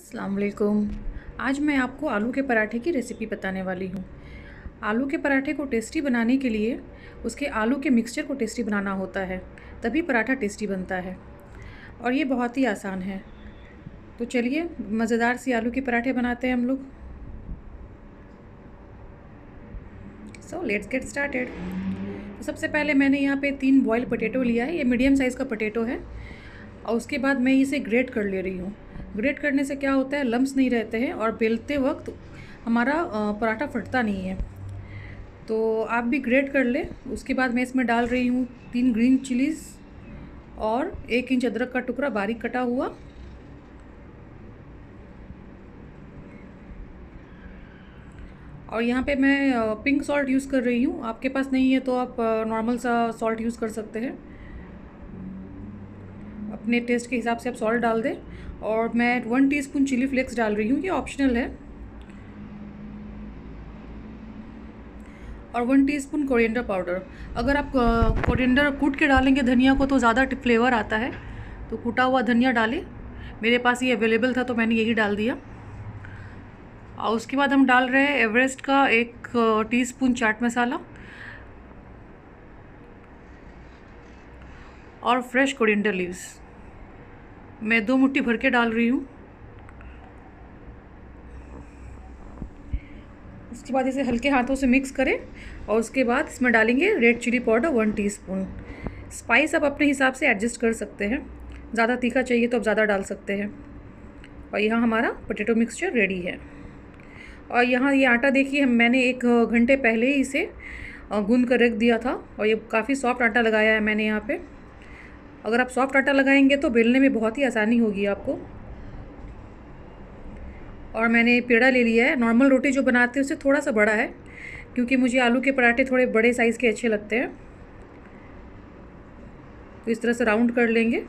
अस्सलाम वालेकुम आज मैं आपको आलू के पराठे की रेसिपी बताने वाली हूँ। आलू के पराठे को टेस्टी बनाने के लिए उसके आलू के मिक्सचर को टेस्टी बनाना होता है, तभी पराठा टेस्टी बनता है। और ये बहुत ही आसान है। तो चलिए, मज़ेदार सी आलू के पराठे बनाते हैं हम लोग। सो लेट्स गेट स्टार्टेड सबसे पहले मैंने यहाँ पे तीन बॉयल पटेटो लिया है। ये मीडियम साइज़ का पटेटो है। और उसके बाद मैं इसे ग्रेट कर ले रही हूँ। ग्रेट करने से क्या होता है? लम्स नहीं रहते हैं और बेलते वक्त हमारा पराठा फटता नहीं है। तो आप भी ग्रेट कर ले। उसके बाद मैं इसमें डाल रही हूँ तीन ग्रीन चिलीज़ और एक इंच अदरक का टुकड़ा बारीक कटा हुआ। और यहाँ पे मैं पिंक सॉल्ट यूज़ कर रही हूँ। आपके पास नहीं है तो आप नॉर्मल सा सॉल्ट यूज़ कर सकते हैं। अपने टेस्ट के हिसाब से आप सॉल्ट डाल दें और मैं वन टीस्पून चिली फ्लेक्स डाल रही हूँ, ये ऑप्शनल है। और वन टीस्पून कोरिएंडर पाउडर अगर आप कोरिएंडर कूट के डालेंगे धनिया को तो ज़्यादा फ्लेवर आता है। तो कूटा हुआ धनिया डालें। मेरे पास ये अवेलेबल था तो मैंने यही डाल दिया। और उसके बाद हम डाल रहे हैं एवरेस्ट का एक टीस्पून चाट मसाला। और फ्रेश कोरिएंडर लीव्स मैं दो मुट्ठी भर के डाल रही हूँ। उसके बाद इसे हल्के हाथों से मिक्स करें और उसके बाद इसमें डालेंगे red chilli powder one teaspoon spice आप अपने हिसाब से एडजस्ट कर सकते हैं। ज़्यादा तीखा चाहिए तो आप ज़्यादा डाल सकते हैं। और यहाँ हमारा पोटैटो मिक्सचर रेडी है। और यहाँ ये यह आटा देखिए मैंने एक घंटे पहले ही इसे गूंद कर रख दिया था और ये काफ़ी सॉफ्ट आटा लगाया है मैंने यहाँ पे। अगर आप सॉफ्ट आटा लगाएँगे तो बेलने में बहुत ही आसानी होगी आपको। और मैंने पेड़ा ले लिया है। नॉर्मल रोटी जो बनाते हैं, उससे थोड़ा सा बड़ा है, क्योंकि मुझे आलू के पराठे थोड़े बड़े साइज़ के अच्छे लगते हैं। तो इस तरह से राउंड कर लेंगे।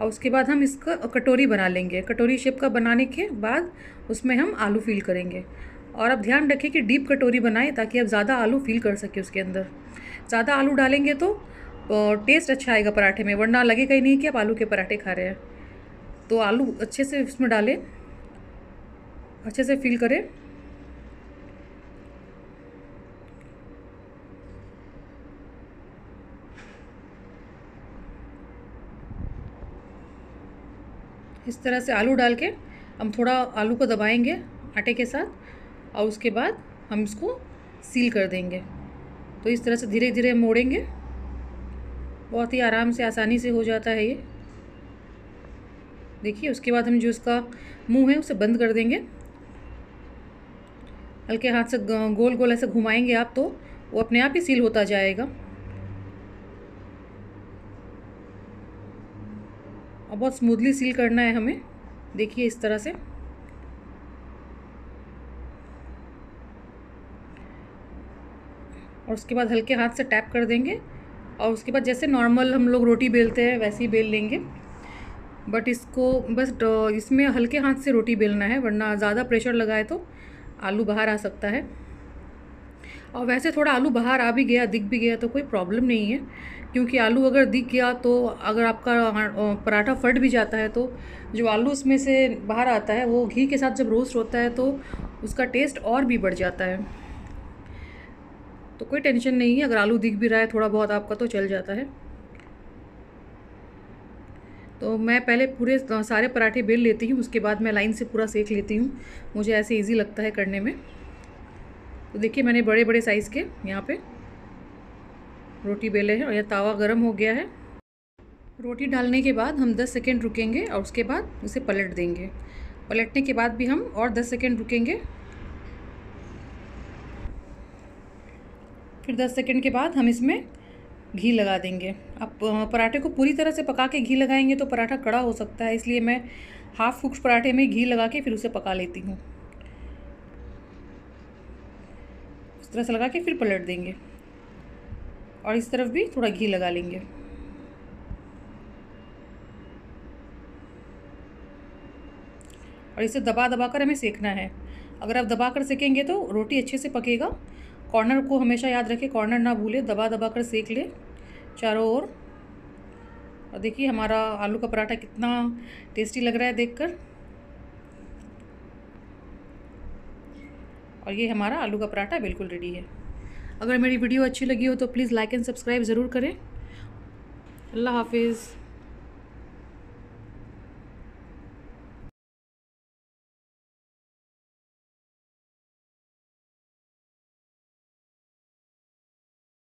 और उसके बाद हम इसका कटोरी बना लेंगे। कटोरी शेप का बनाने के बाद उसमें हम आलू फील करेंगे। और अब ध्यान रखें कि डीप कटोरी बनाएँ, ताकि आप ज़्यादा आलू फील कर सकें उसके अंदर। ज़्यादा आलू डालेंगे तो टेस्ट अच्छा आएगा पराठे में, वरना लगेगा ही नहीं कि आप आलू के पराठे खा रहे हैं। तो आलू अच्छे से इसमें डालें, अच्छे से फील करें। इस तरह से आलू डाल के हम थोड़ा आलू को दबाएँगे आटे के साथ, और उसके बाद हम इसको सील कर देंगे। तो इस तरह से धीरे धीरे मोड़ेंगे। बहुत ही आराम से, आसानी से हो जाता है ये। देखिए, उसके बाद हम जो इसका मुँह है, उसे बंद कर देंगे। हल्के हाथ से गोल गोल ऐसे घुमाएँगे आप तो वो अपने आप ही सील होता जाएगा। और बहुत स्मूथली सील करना है हमें। देखिए, इस तरह से। और उसके बाद हल्के हाथ से टैप कर देंगे और उसके बाद जैसे नॉर्मल हम लोग रोटी बेलते हैं वैसे ही बेल लेंगे। बट इसको बस इसमें हल्के हाथ से रोटी बेलना है, वरना ज़्यादा प्रेशर लगाए तो आलू बाहर आ सकता है। और वैसे थोड़ा आलू बाहर आ भी गया, दिख भी गया तो कोई प्रॉब्लम नहीं है, क्योंकि आलू अगर दिख गया तो अगर आपका पराठा फट भी जाता है तो जो आलू उसमें से बाहर आता है, वो घी के साथ जब रोस्ट होता है तो उसका टेस्ट और भी बढ़ जाता है। तो कोई टेंशन नहीं है, अगर आलू दिख भी रहा है, थोड़ा बहुत आपका तो चल जाता है। तो मैं पहले पूरे सारे पराठे बेल लेती हूँ, उसके बाद मैं लाइन से पूरा सेक लेती हूँ। मुझे ऐसे इजी लगता है करने में। तो देखिए, मैंने बड़े बड़े साइज़ के यहाँ पे रोटी बेले हैं और यह तावा गर्म हो गया है। रोटी डालने के बाद हम 10 सेकेंड रुकेंगे और उसके बाद उसे पलट देंगे। पलटने के बाद भी हम और 10 सेकेंड रुकेंगे। फिर 10 सेकेंड के बाद हम इसमें घी लगा देंगे। आप पराठे को पूरी तरह से पका के घी लगाएँगे तो पराठा कड़ा हो सकता है, इसलिए मैं हाफ़ कुक्स पराठे में घी लगा के फिर उसे पका लेती हूँ। इस तरह से लगा के फिर पलट देंगे और इस तरफ़ भी थोड़ा घी लगा लेंगे। और इसे दबा दबा कर हमें सेकना है। अगर आप दबा कर सेकेंगे तो रोटी अच्छे से पकेगा कॉर्नर को हमेशा याद रखें, कॉर्नर ना भूले, दबा दबा कर सेक ले चारों ओर। और देखिए हमारा आलू का पराठा कितना टेस्टी लग रहा है देखकर। और ये हमारा आलू का पराठा बिल्कुल रेडी है। अगर मेरी वीडियो अच्छी लगी हो तो प्लीज़ लाइक एंड सब्सक्राइब ज़रूर करें। अल्लाह हाफिज़।